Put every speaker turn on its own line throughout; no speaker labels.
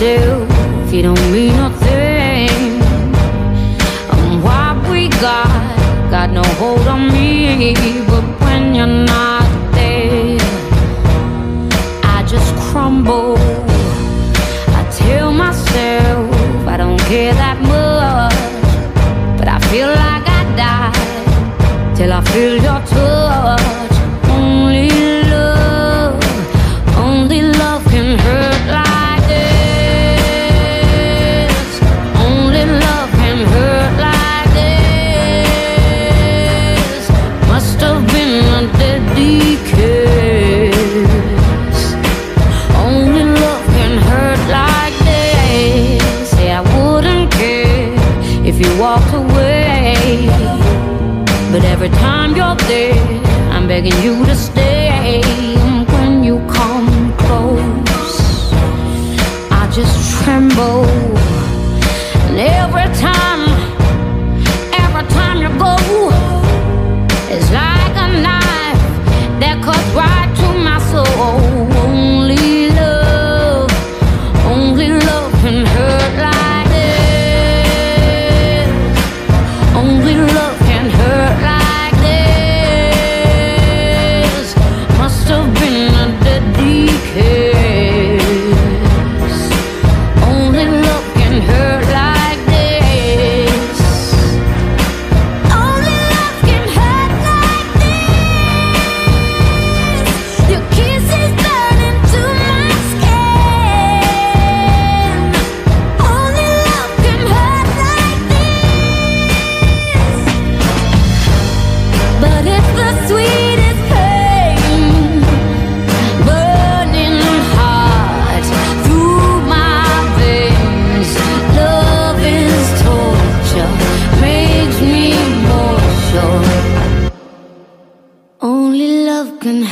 yourself you don't mean nothing. And what we got got no hold on me, but when you're not there, I just crumble. I tell myself I don't care that much, but I feel like I die till I feel your touch. you walk away. But every time you're there, I'm begging you to stay. And when you come close, I just tremble. And every time.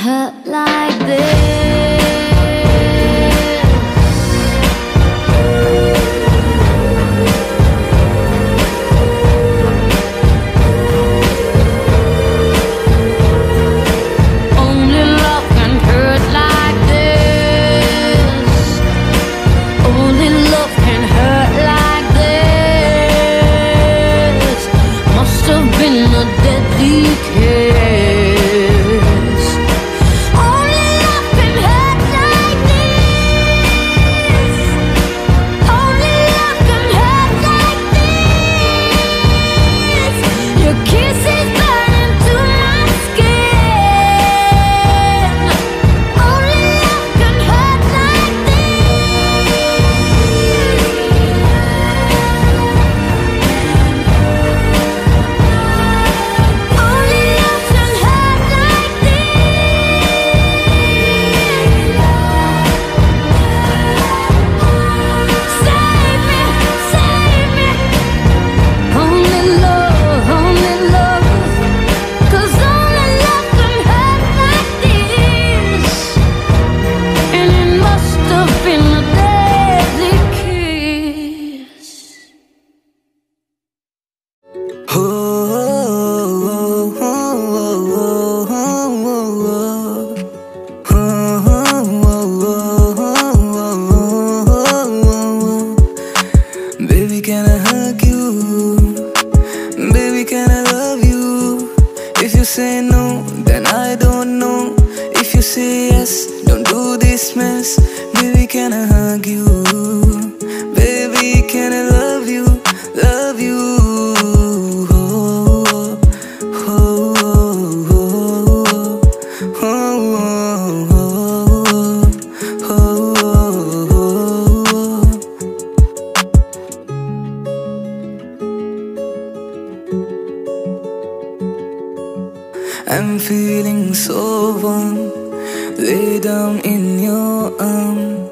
hurt like this.
I don't know if you say yes Don't do this mess Baby, can I hug you? Baby, can I love you? I'm feeling so warm, lay down in your arms.